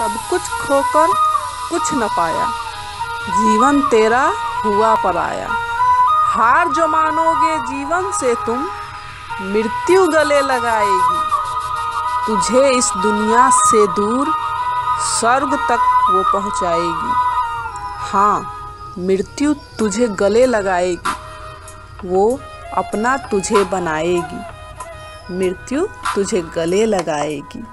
सब कुछ खोकर कुछ न पाया। जीवन तेरा हुआ पराया हार जो मानोगे जीवन से तुम, मृत्यु गले लगाएगी। तुझे इस दुनिया से दूर, स्वर्ग तक वो पहुंचाएगी। हाँ मृत्यु तुझे गले लगाएगी। वो अपना तुझे बनाएगी। मृत्यु तुझे गले लगाएगी।